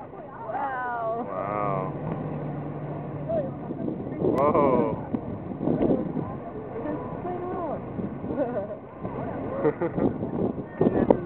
Wow. Wow. Whoa. Just play it out.